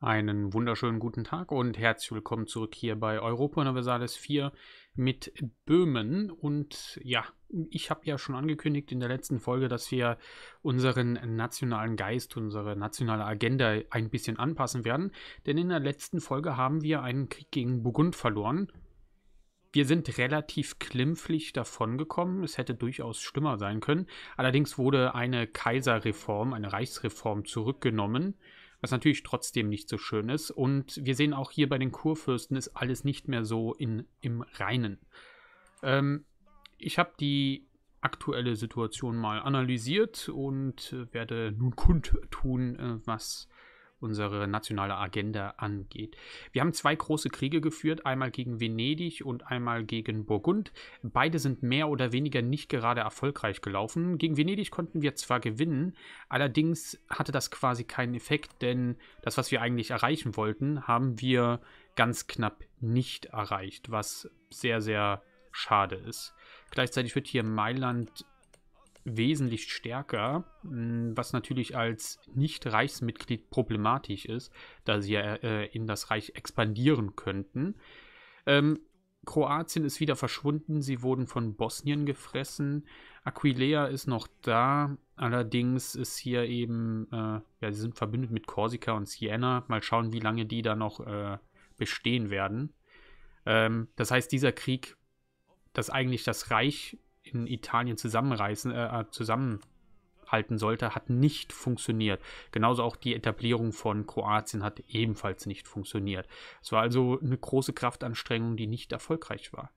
Einen wunderschönen guten Tag und herzlich willkommen zurück hier bei Europa Universalis 4 mit Böhmen. Und ja, ich habe ja schon angekündigt in der letzten Folge, dass wir unseren nationalen Geist, unsere nationale Agenda ein bisschen anpassen werden. Denn in der letzten Folge haben wir einen Krieg gegen Burgund verloren. Wir sind relativ klimpflich davongekommen. Es hätte durchaus schlimmer sein können. Allerdings wurde eine Kaiserreform, eine Reichsreform zurückgenommen was natürlich trotzdem nicht so schön ist. Und wir sehen auch hier bei den Kurfürsten ist alles nicht mehr so in, im Reinen. Ähm, ich habe die aktuelle Situation mal analysiert und äh, werde nun kundtun, äh, was unsere nationale Agenda angeht. Wir haben zwei große Kriege geführt, einmal gegen Venedig und einmal gegen Burgund. Beide sind mehr oder weniger nicht gerade erfolgreich gelaufen. Gegen Venedig konnten wir zwar gewinnen, allerdings hatte das quasi keinen Effekt, denn das, was wir eigentlich erreichen wollten, haben wir ganz knapp nicht erreicht, was sehr, sehr schade ist. Gleichzeitig wird hier Mailand wesentlich stärker, hm, was natürlich als Nicht-Reichsmitglied problematisch ist, da sie ja äh, in das Reich expandieren könnten. Ähm, Kroatien ist wieder verschwunden, sie wurden von Bosnien gefressen. Aquilea ist noch da, allerdings ist hier eben, äh, ja, sie sind verbündet mit Korsika und Siena. Mal schauen, wie lange die da noch äh, bestehen werden. Ähm, das heißt, dieser Krieg, dass eigentlich das Reich in Italien zusammenreißen, äh, äh, zusammenhalten sollte, hat nicht funktioniert. Genauso auch die Etablierung von Kroatien hat ebenfalls nicht funktioniert. Es war also eine große Kraftanstrengung, die nicht erfolgreich war.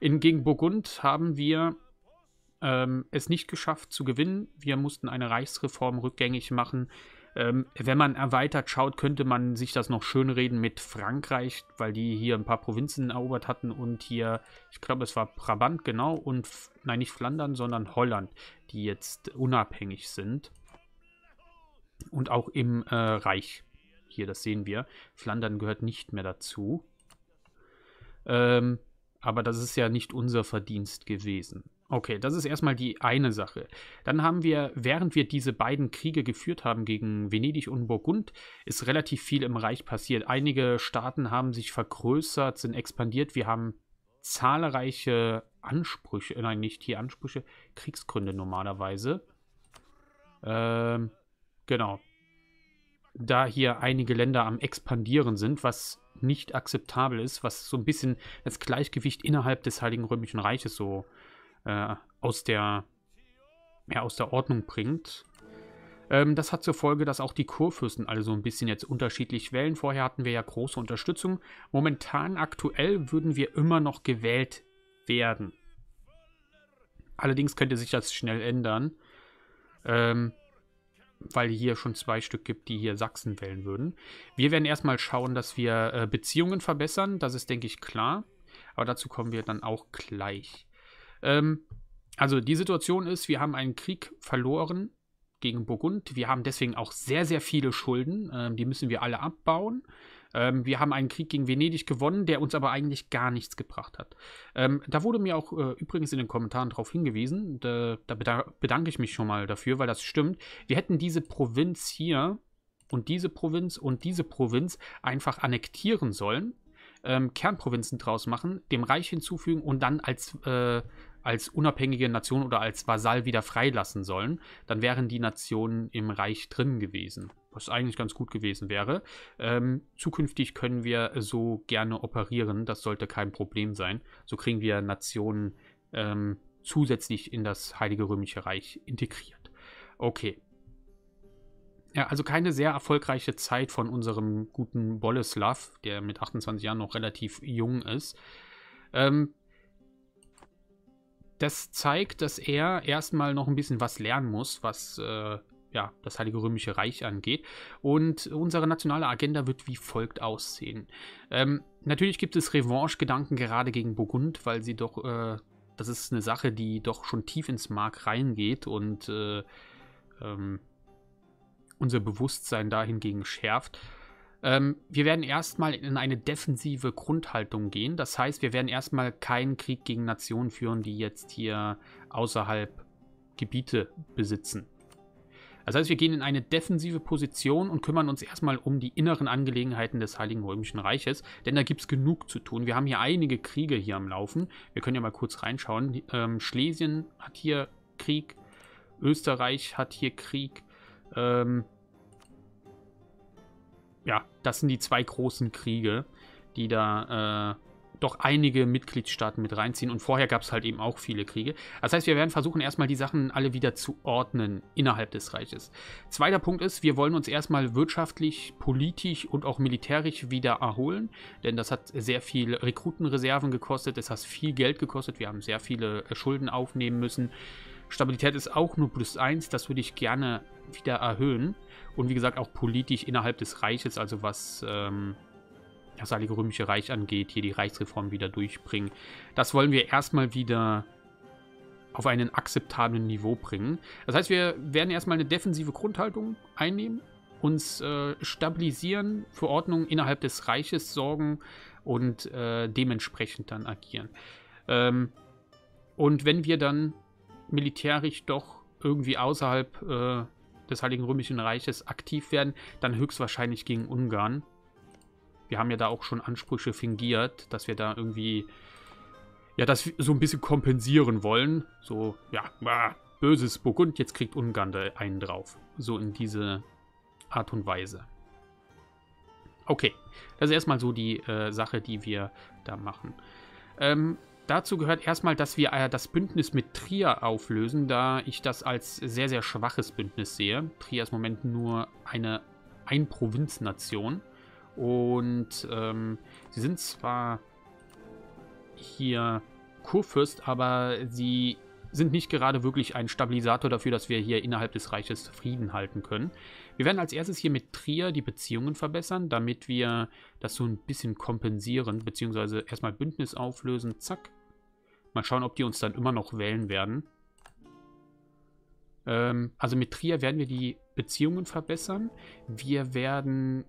In, gegen Burgund haben wir ähm, es nicht geschafft zu gewinnen. Wir mussten eine Reichsreform rückgängig machen. Ähm, wenn man erweitert schaut, könnte man sich das noch schönreden mit Frankreich, weil die hier ein paar Provinzen erobert hatten und hier, ich glaube, es war Brabant, genau, und, nein, nicht Flandern, sondern Holland, die jetzt unabhängig sind. Und auch im äh, Reich. Hier, das sehen wir. Flandern gehört nicht mehr dazu. Ähm, aber das ist ja nicht unser Verdienst gewesen. Okay, das ist erstmal die eine Sache. Dann haben wir, während wir diese beiden Kriege geführt haben gegen Venedig und Burgund, ist relativ viel im Reich passiert. Einige Staaten haben sich vergrößert, sind expandiert. Wir haben zahlreiche Ansprüche, äh, nein, nicht hier Ansprüche, Kriegsgründe normalerweise. Ähm, genau. Da hier einige Länder am expandieren sind, was nicht akzeptabel ist, was so ein bisschen das Gleichgewicht innerhalb des Heiligen Römischen Reiches so äh, aus, der, ja, aus der Ordnung bringt. Ähm, das hat zur Folge, dass auch die Kurfürsten alle so ein bisschen jetzt unterschiedlich wählen. Vorher hatten wir ja große Unterstützung. Momentan, aktuell, würden wir immer noch gewählt werden. Allerdings könnte sich das schnell ändern, ähm, weil hier schon zwei Stück gibt, die hier Sachsen wählen würden. Wir werden erstmal schauen, dass wir äh, Beziehungen verbessern. Das ist, denke ich, klar. Aber dazu kommen wir dann auch gleich. Ähm, also die Situation ist, wir haben einen Krieg verloren gegen Burgund. Wir haben deswegen auch sehr, sehr viele Schulden. Ähm, die müssen wir alle abbauen. Ähm, wir haben einen Krieg gegen Venedig gewonnen, der uns aber eigentlich gar nichts gebracht hat. Ähm, da wurde mir auch äh, übrigens in den Kommentaren darauf hingewiesen. Da, da bedanke ich mich schon mal dafür, weil das stimmt. Wir hätten diese Provinz hier und diese Provinz und diese Provinz einfach annektieren sollen ähm, Kernprovinzen draus machen, dem Reich hinzufügen und dann als, äh, als unabhängige Nation oder als Vasall wieder freilassen sollen, dann wären die Nationen im Reich drin gewesen. Was eigentlich ganz gut gewesen wäre. Ähm, zukünftig können wir so gerne operieren, das sollte kein Problem sein. So kriegen wir Nationen ähm, zusätzlich in das Heilige Römische Reich integriert. Okay, ja, also keine sehr erfolgreiche Zeit von unserem guten Boleslav, der mit 28 Jahren noch relativ jung ist. Ähm, das zeigt, dass er erstmal noch ein bisschen was lernen muss, was äh, ja, das Heilige Römische Reich angeht. Und unsere nationale Agenda wird wie folgt aussehen. Ähm, natürlich gibt es Revanche-Gedanken gerade gegen Burgund, weil sie doch, äh, das ist eine Sache, die doch schon tief ins Mark reingeht und äh, ähm, unser Bewusstsein dahingegen schärft. Ähm, wir werden erstmal in eine defensive Grundhaltung gehen. Das heißt, wir werden erstmal keinen Krieg gegen Nationen führen, die jetzt hier außerhalb Gebiete besitzen. Das heißt, wir gehen in eine defensive Position und kümmern uns erstmal um die inneren Angelegenheiten des Heiligen Römischen Reiches, denn da gibt es genug zu tun. Wir haben hier einige Kriege hier am Laufen. Wir können ja mal kurz reinschauen. Ähm, Schlesien hat hier Krieg, Österreich hat hier Krieg. Ähm, ja, das sind die zwei großen Kriege, die da äh, doch einige Mitgliedstaaten mit reinziehen. Und vorher gab es halt eben auch viele Kriege. Das heißt, wir werden versuchen, erstmal die Sachen alle wieder zu ordnen innerhalb des Reiches. Zweiter Punkt ist, wir wollen uns erstmal wirtschaftlich, politisch und auch militärisch wieder erholen. Denn das hat sehr viel Rekrutenreserven gekostet. Es hat viel Geld gekostet. Wir haben sehr viele äh, Schulden aufnehmen müssen. Stabilität ist auch nur plus eins. Das würde ich gerne wieder erhöhen. Und wie gesagt, auch politisch innerhalb des Reiches, also was... Ähm, das Heilige Römische Reich angeht, hier die Reichsreform wieder durchbringen. Das wollen wir erstmal wieder auf einen akzeptablen Niveau bringen. Das heißt, wir werden erstmal eine defensive Grundhaltung einnehmen, uns äh, stabilisieren, für Ordnung innerhalb des Reiches sorgen und äh, dementsprechend dann agieren. Ähm, und wenn wir dann militärisch doch irgendwie außerhalb äh, des Heiligen Römischen Reiches aktiv werden, dann höchstwahrscheinlich gegen Ungarn. Wir haben ja da auch schon Ansprüche fingiert, dass wir da irgendwie, ja, das so ein bisschen kompensieren wollen. So, ja, ah, böses Burgund, jetzt kriegt Ungarn da einen drauf. So in diese Art und Weise. Okay, das ist erstmal so die äh, Sache, die wir da machen. Ähm, dazu gehört erstmal, dass wir äh, das Bündnis mit Trier auflösen, da ich das als sehr, sehr schwaches Bündnis sehe. Trier ist im Moment nur eine Ein-Provinznation. Und ähm, sie sind zwar hier Kurfürst, aber sie sind nicht gerade wirklich ein Stabilisator dafür, dass wir hier innerhalb des Reiches Frieden halten können. Wir werden als erstes hier mit Trier die Beziehungen verbessern, damit wir das so ein bisschen kompensieren, beziehungsweise erstmal Bündnis auflösen, zack. Mal schauen, ob die uns dann immer noch wählen werden. Ähm, also mit Trier werden wir die Beziehungen verbessern. Wir werden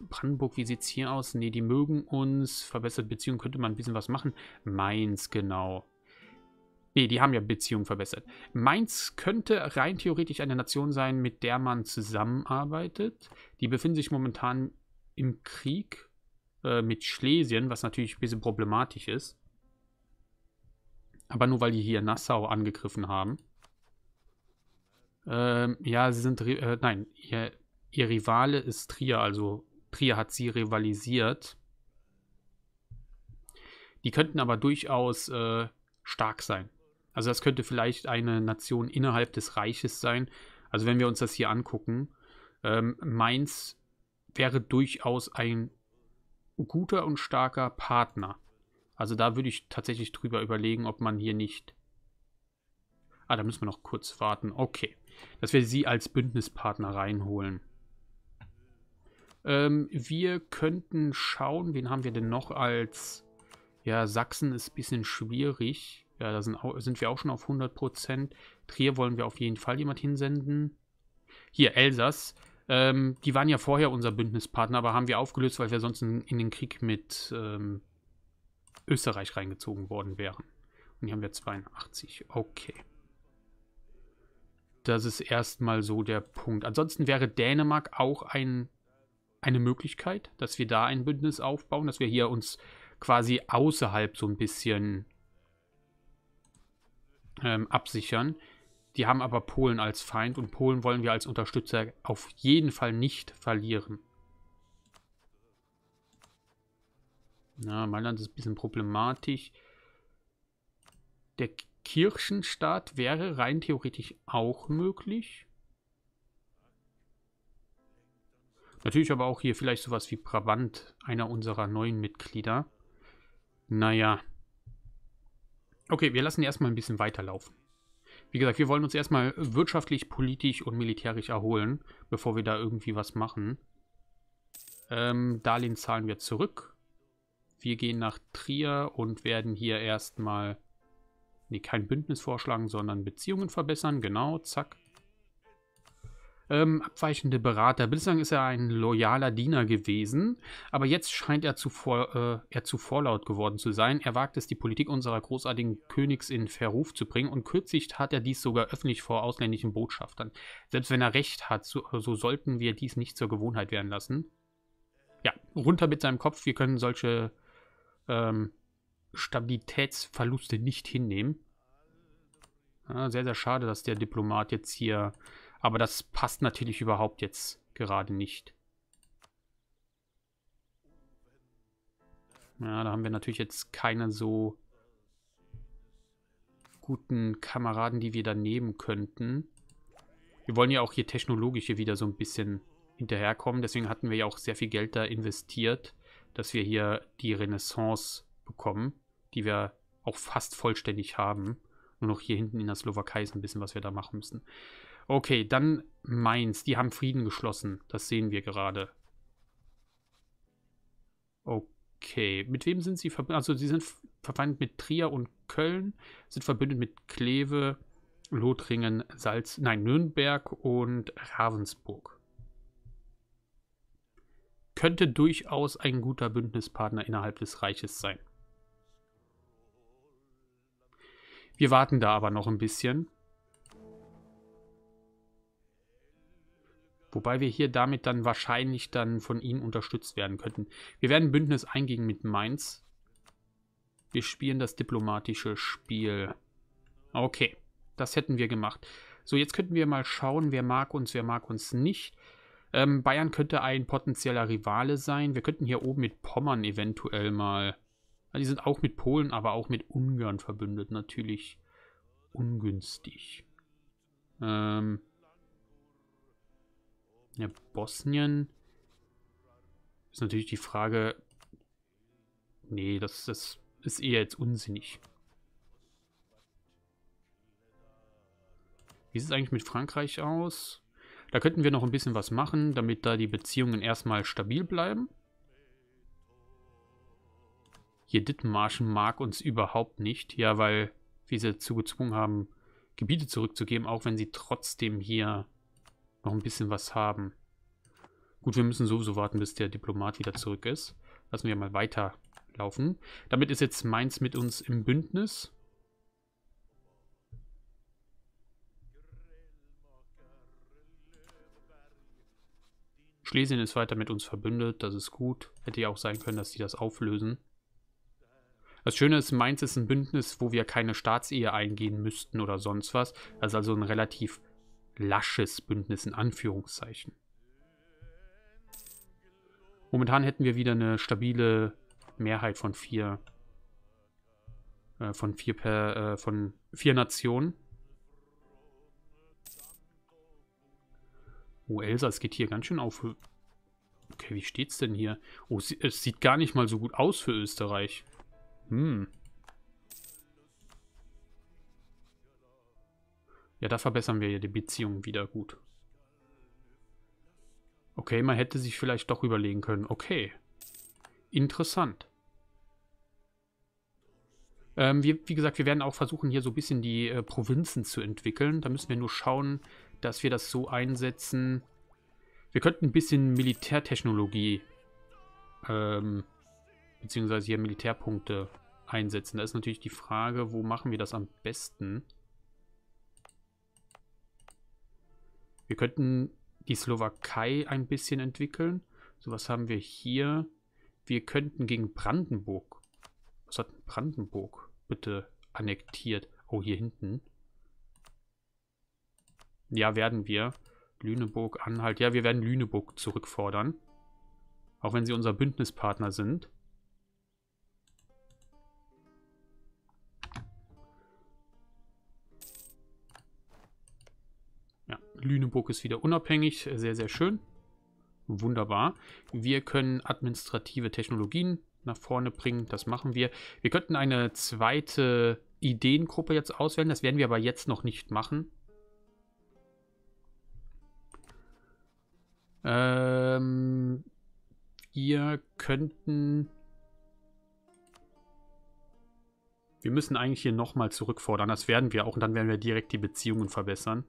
Brandenburg, wie sieht es hier aus? Ne, die mögen uns. Verbesserte Beziehungen könnte man ein bisschen was machen. Mainz, genau. Ne, die haben ja Beziehungen verbessert. Mainz könnte rein theoretisch eine Nation sein, mit der man zusammenarbeitet. Die befinden sich momentan im Krieg äh, mit Schlesien, was natürlich ein bisschen problematisch ist. Aber nur weil die hier Nassau angegriffen haben. Ähm, ja, sie sind. Äh, nein, ihr, ihr Rivale ist Trier, also Trier hat sie rivalisiert. Die könnten aber durchaus äh, stark sein. Also das könnte vielleicht eine Nation innerhalb des Reiches sein. Also wenn wir uns das hier angucken, ähm, Mainz wäre durchaus ein guter und starker Partner. Also da würde ich tatsächlich drüber überlegen, ob man hier nicht... Ah, da müssen wir noch kurz warten. Okay. Dass wir sie als Bündnispartner reinholen. Ähm, wir könnten schauen, wen haben wir denn noch als... Ja, Sachsen ist ein bisschen schwierig. Ja, da sind, sind wir auch schon auf 100%. Trier wollen wir auf jeden Fall jemand hinsenden. Hier, Elsass. Ähm, die waren ja vorher unser Bündnispartner, aber haben wir aufgelöst, weil wir sonst in, in den Krieg mit ähm, Österreich reingezogen worden wären. Und hier haben wir 82. Okay. Das ist erstmal so der Punkt. Ansonsten wäre Dänemark auch ein eine Möglichkeit, dass wir da ein Bündnis aufbauen, dass wir hier uns quasi außerhalb so ein bisschen ähm, absichern. Die haben aber Polen als Feind und Polen wollen wir als Unterstützer auf jeden Fall nicht verlieren. Na, Mailand ist ein bisschen problematisch. Der Kirchenstaat wäre rein theoretisch auch möglich. Natürlich aber auch hier vielleicht sowas wie Brabant, einer unserer neuen Mitglieder. Naja. Okay, wir lassen erstmal ein bisschen weiterlaufen. Wie gesagt, wir wollen uns erstmal wirtschaftlich, politisch und militärisch erholen, bevor wir da irgendwie was machen. Ähm, Darlehen zahlen wir zurück. Wir gehen nach Trier und werden hier erstmal, nee, kein Bündnis vorschlagen, sondern Beziehungen verbessern. Genau, zack. Ähm, abweichende Berater. Bislang ist er ein loyaler Diener gewesen, aber jetzt scheint er zu, vor, äh, er zu vorlaut geworden zu sein. Er wagt es, die Politik unserer großartigen Königs in Verruf zu bringen und kürzlich tat er dies sogar öffentlich vor ausländischen Botschaftern. Selbst wenn er recht hat, so, so sollten wir dies nicht zur Gewohnheit werden lassen. Ja, runter mit seinem Kopf. Wir können solche ähm, Stabilitätsverluste nicht hinnehmen. Ja, sehr, sehr schade, dass der Diplomat jetzt hier aber das passt natürlich überhaupt jetzt gerade nicht. Ja, da haben wir natürlich jetzt keine so guten Kameraden, die wir da nehmen könnten. Wir wollen ja auch hier technologisch hier wieder so ein bisschen hinterherkommen. Deswegen hatten wir ja auch sehr viel Geld da investiert, dass wir hier die Renaissance bekommen, die wir auch fast vollständig haben. Nur noch hier hinten in der Slowakei ist ein bisschen, was wir da machen müssen. Okay, dann Mainz. Die haben Frieden geschlossen. Das sehen wir gerade. Okay. Mit wem sind sie verbündet? Also, sie sind verfeindet mit Trier und Köln, sind verbündet mit Kleve, Lothringen, Salz, nein, Nürnberg und Ravensburg. Könnte durchaus ein guter Bündnispartner innerhalb des Reiches sein. Wir warten da aber noch ein bisschen. Wobei wir hier damit dann wahrscheinlich dann von ihnen unterstützt werden könnten. Wir werden Bündnis eingehen mit Mainz. Wir spielen das diplomatische Spiel. Okay, das hätten wir gemacht. So, jetzt könnten wir mal schauen, wer mag uns, wer mag uns nicht. Ähm, Bayern könnte ein potenzieller Rivale sein. Wir könnten hier oben mit Pommern eventuell mal... Die sind auch mit Polen, aber auch mit Ungarn verbündet. Natürlich ungünstig. Ähm... Ja, Bosnien ist natürlich die Frage. Nee, das, das ist eher jetzt unsinnig. Wie sieht es eigentlich mit Frankreich aus? Da könnten wir noch ein bisschen was machen, damit da die Beziehungen erstmal stabil bleiben. Hier Dithmarschen mag uns überhaupt nicht. Ja, weil wir sie dazu gezwungen haben, Gebiete zurückzugeben, auch wenn sie trotzdem hier noch ein bisschen was haben. Gut, wir müssen sowieso warten, bis der Diplomat wieder zurück ist. Lassen wir mal weiterlaufen. Damit ist jetzt Mainz mit uns im Bündnis. Schlesien ist weiter mit uns verbündet, das ist gut. Hätte ja auch sein können, dass sie das auflösen. Das Schöne ist, Mainz ist ein Bündnis, wo wir keine Staatsehe eingehen müssten oder sonst was. Das ist also ein relativ lasches Bündnis in Anführungszeichen. Momentan hätten wir wieder eine stabile Mehrheit von vier äh, von vier per äh, von vier Nationen. Oh, Elsa, es geht hier ganz schön auf. Okay, wie steht's denn hier? Oh, es sieht gar nicht mal so gut aus für Österreich. Hm. Ja, da verbessern wir ja die Beziehung wieder gut. Okay, man hätte sich vielleicht doch überlegen können. Okay. Interessant. Ähm, wir, wie gesagt, wir werden auch versuchen, hier so ein bisschen die äh, Provinzen zu entwickeln. Da müssen wir nur schauen, dass wir das so einsetzen. Wir könnten ein bisschen Militärtechnologie ähm, beziehungsweise hier Militärpunkte einsetzen. Da ist natürlich die Frage, wo machen wir das am besten? Wir könnten die Slowakei ein bisschen entwickeln. So, was haben wir hier? Wir könnten gegen Brandenburg. Was hat Brandenburg bitte annektiert? Oh, hier hinten. Ja, werden wir. Lüneburg, Anhalt. Ja, wir werden Lüneburg zurückfordern. Auch wenn sie unser Bündnispartner sind. Lüneburg ist wieder unabhängig, sehr, sehr schön. Wunderbar. Wir können administrative Technologien nach vorne bringen, das machen wir. Wir könnten eine zweite Ideengruppe jetzt auswählen, das werden wir aber jetzt noch nicht machen. Ähm, wir könnten... Wir müssen eigentlich hier nochmal zurückfordern, das werden wir auch und dann werden wir direkt die Beziehungen verbessern.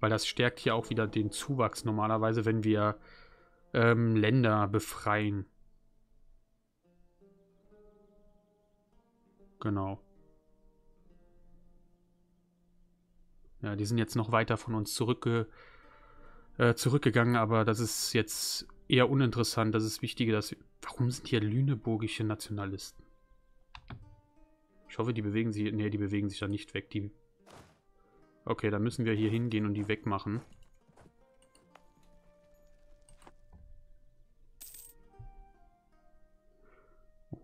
Weil das stärkt hier auch wieder den Zuwachs normalerweise, wenn wir ähm, Länder befreien. Genau. Ja, die sind jetzt noch weiter von uns zurückge äh, zurückgegangen, aber das ist jetzt eher uninteressant. Das ist wichtiger, dass. Warum sind hier lüneburgische Nationalisten? Ich hoffe, die bewegen sich... Ne, die bewegen sich da nicht weg. Die... Okay, dann müssen wir hier hingehen und die wegmachen.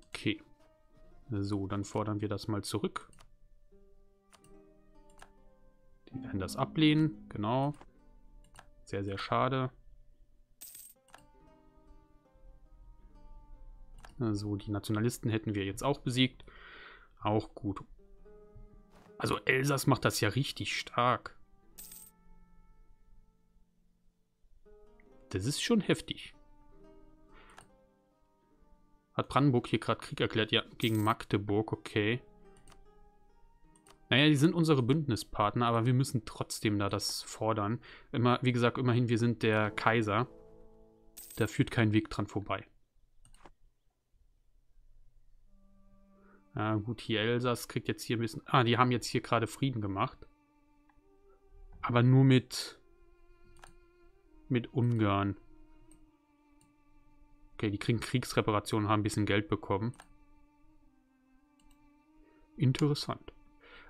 Okay. So, dann fordern wir das mal zurück. Die werden das ablehnen, genau. Sehr, sehr schade. So, die Nationalisten hätten wir jetzt auch besiegt. Auch gut. Also Elsass macht das ja richtig stark. Das ist schon heftig. Hat Brandenburg hier gerade Krieg erklärt? Ja, gegen Magdeburg, okay. Naja, die sind unsere Bündnispartner, aber wir müssen trotzdem da das fordern. Immer, wie gesagt, immerhin, wir sind der Kaiser. Da führt kein Weg dran vorbei. Ja, gut, hier Elsass kriegt jetzt hier ein bisschen... Ah, die haben jetzt hier gerade Frieden gemacht. Aber nur mit... Mit Ungarn. Okay, die kriegen Kriegsreparationen, haben ein bisschen Geld bekommen. Interessant.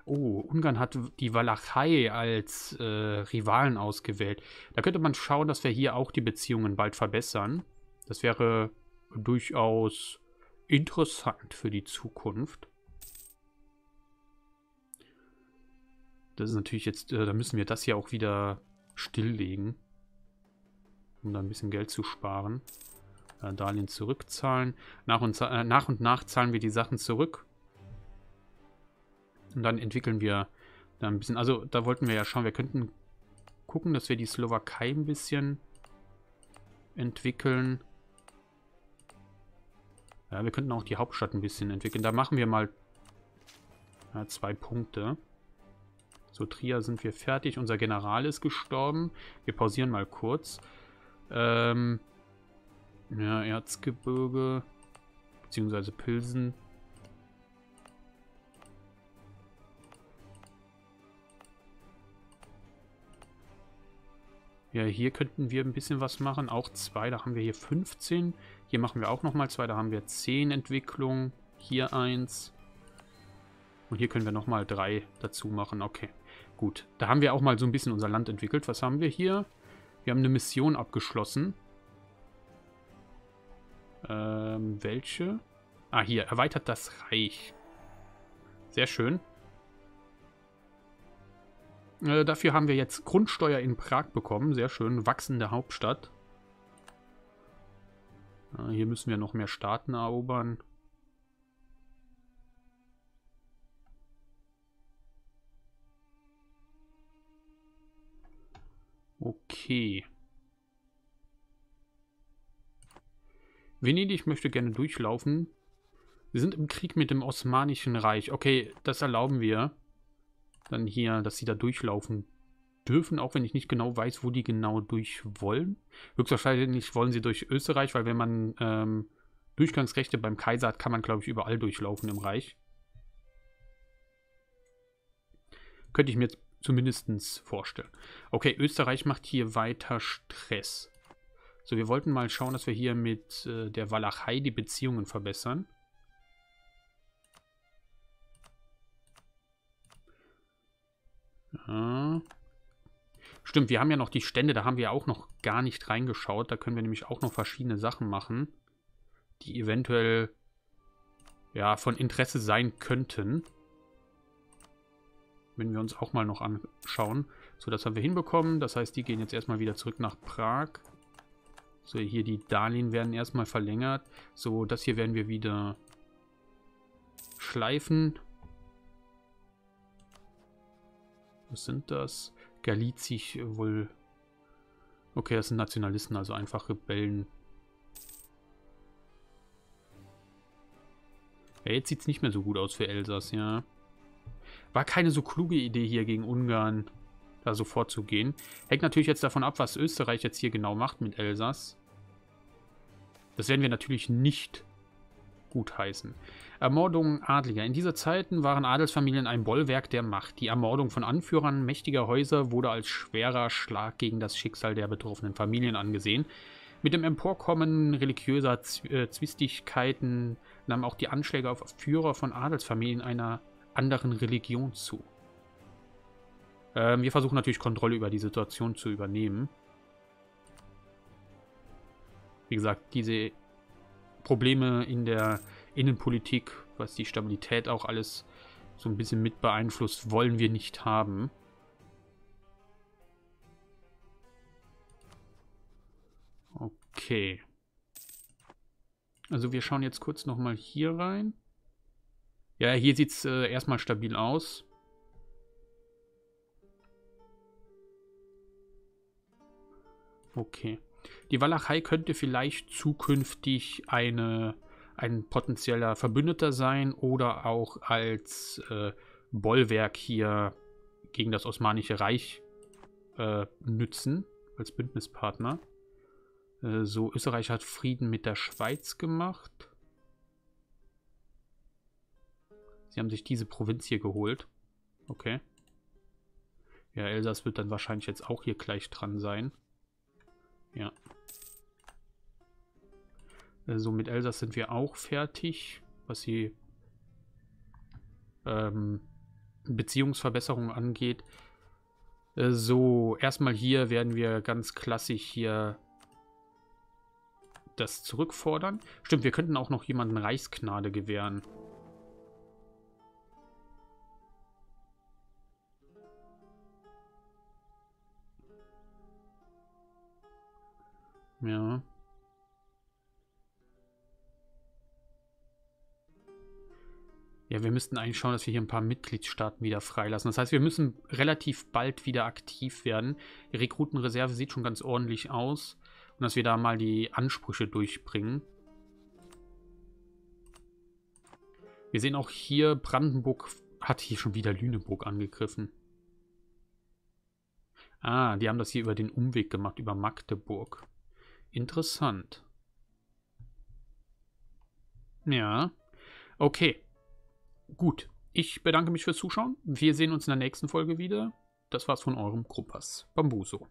Oh, Ungarn hat die Walachei als äh, Rivalen ausgewählt. Da könnte man schauen, dass wir hier auch die Beziehungen bald verbessern. Das wäre durchaus interessant für die Zukunft. Das ist natürlich jetzt, äh, da müssen wir das hier auch wieder stilllegen, um da ein bisschen Geld zu sparen. Äh, Darlehen zurückzahlen. Nach und, äh, nach und nach zahlen wir die Sachen zurück. Und dann entwickeln wir da ein bisschen. Also da wollten wir ja schauen, wir könnten gucken, dass wir die Slowakei ein bisschen entwickeln. Ja, wir könnten auch die Hauptstadt ein bisschen entwickeln. Da machen wir mal ja, zwei Punkte. So, Trier sind wir fertig. Unser General ist gestorben. Wir pausieren mal kurz. Ähm, ja, Erzgebirge. Beziehungsweise Pilsen. Ja, hier könnten wir ein bisschen was machen. Auch zwei, da haben wir hier 15. Hier machen wir auch nochmal zwei, da haben wir 10 Entwicklung. Hier eins. Und hier können wir nochmal drei dazu machen. Okay, gut. Da haben wir auch mal so ein bisschen unser Land entwickelt. Was haben wir hier? Wir haben eine Mission abgeschlossen. Ähm, welche? Ah, hier. Erweitert das Reich. Sehr schön. Äh, dafür haben wir jetzt Grundsteuer in Prag bekommen. Sehr schön. Wachsende Hauptstadt. Äh, hier müssen wir noch mehr Staaten erobern. Okay. Venedig möchte gerne durchlaufen. Wir sind im Krieg mit dem Osmanischen Reich. Okay, das erlauben wir. Dann hier, dass sie da durchlaufen dürfen, auch wenn ich nicht genau weiß, wo die genau durch wollen. Höchstwahrscheinlich wollen sie durch Österreich, weil wenn man ähm, Durchgangsrechte beim Kaiser hat, kann man, glaube ich, überall durchlaufen im Reich. Könnte ich mir zumindest vorstellen. Okay, Österreich macht hier weiter Stress. So, wir wollten mal schauen, dass wir hier mit äh, der Walachei die Beziehungen verbessern. Ja. Stimmt, wir haben ja noch die Stände, da haben wir auch noch gar nicht reingeschaut. Da können wir nämlich auch noch verschiedene Sachen machen, die eventuell ja, von Interesse sein könnten. Wenn wir uns auch mal noch anschauen. So, das haben wir hinbekommen. Das heißt, die gehen jetzt erstmal wieder zurück nach Prag. So, hier die Darlehen werden erstmal verlängert. So, das hier werden wir wieder schleifen. Was sind das? Galizich wohl... Okay, das sind Nationalisten, also einfach Rebellen. Ja, jetzt sieht es nicht mehr so gut aus für Elsass, ja. War keine so kluge Idee hier gegen Ungarn da so vorzugehen. Hängt natürlich jetzt davon ab, was Österreich jetzt hier genau macht mit Elsass. Das werden wir natürlich nicht gutheißen. Ermordung Adliger. In dieser Zeiten waren Adelsfamilien ein Bollwerk der Macht. Die Ermordung von Anführern mächtiger Häuser wurde als schwerer Schlag gegen das Schicksal der betroffenen Familien angesehen. Mit dem Emporkommen religiöser äh, Zwistigkeiten nahmen auch die Anschläge auf Führer von Adelsfamilien einer anderen Religion zu. Ähm, wir versuchen natürlich Kontrolle über die Situation zu übernehmen. Wie gesagt, diese Probleme in der Innenpolitik, was die Stabilität auch alles so ein bisschen mit beeinflusst, wollen wir nicht haben. Okay. Also wir schauen jetzt kurz nochmal hier rein. Ja, hier sieht es äh, erstmal stabil aus. Okay. Die Walachei könnte vielleicht zukünftig eine, ein potenzieller Verbündeter sein oder auch als äh, Bollwerk hier gegen das Osmanische Reich äh, nützen, als Bündnispartner. Äh, so, Österreich hat Frieden mit der Schweiz gemacht. Sie haben sich diese Provinz hier geholt. Okay. Ja, Elsass wird dann wahrscheinlich jetzt auch hier gleich dran sein. Ja. So, also mit Elsass sind wir auch fertig, was die ähm, Beziehungsverbesserung angeht. Äh, so, erstmal hier werden wir ganz klassisch hier das zurückfordern. Stimmt, wir könnten auch noch jemanden Reichsgnade gewähren. Ja. Ja, wir müssten eigentlich schauen, dass wir hier ein paar Mitgliedstaaten wieder freilassen. Das heißt, wir müssen relativ bald wieder aktiv werden. Die Rekrutenreserve sieht schon ganz ordentlich aus. Und dass wir da mal die Ansprüche durchbringen. Wir sehen auch hier, Brandenburg hat hier schon wieder Lüneburg angegriffen. Ah, die haben das hier über den Umweg gemacht, über Magdeburg. Interessant. Ja. Okay. Gut. Ich bedanke mich fürs Zuschauen. Wir sehen uns in der nächsten Folge wieder. Das war's von eurem Gruppas Bambuso.